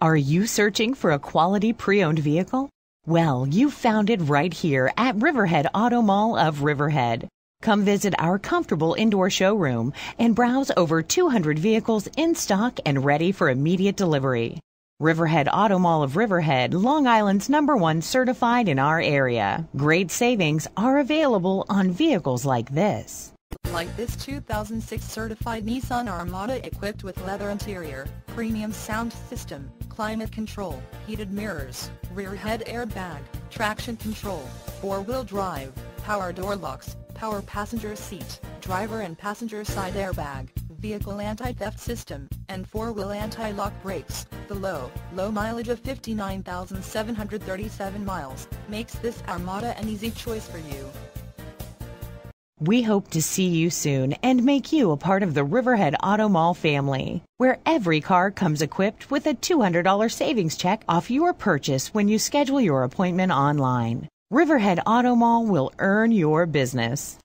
Are you searching for a quality pre owned vehicle? Well, you found it right here at Riverhead Auto Mall of Riverhead. Come visit our comfortable indoor showroom and browse over 200 vehicles in stock and ready for immediate delivery. Riverhead Auto Mall of Riverhead, Long Island's number one certified in our area. Great savings are available on vehicles like this. Like this 2006 certified Nissan Armada equipped with leather interior, premium sound system, climate control, heated mirrors, rear head airbag, traction control, four-wheel drive, power door locks, power passenger seat, driver and passenger side airbag, vehicle anti-theft system, and four-wheel anti-lock brakes. The low, low mileage of 59,737 miles makes this Armada an easy choice for you. We hope to see you soon and make you a part of the Riverhead Auto Mall family, where every car comes equipped with a $200 savings check off your purchase when you schedule your appointment online. Riverhead Auto Mall will earn your business.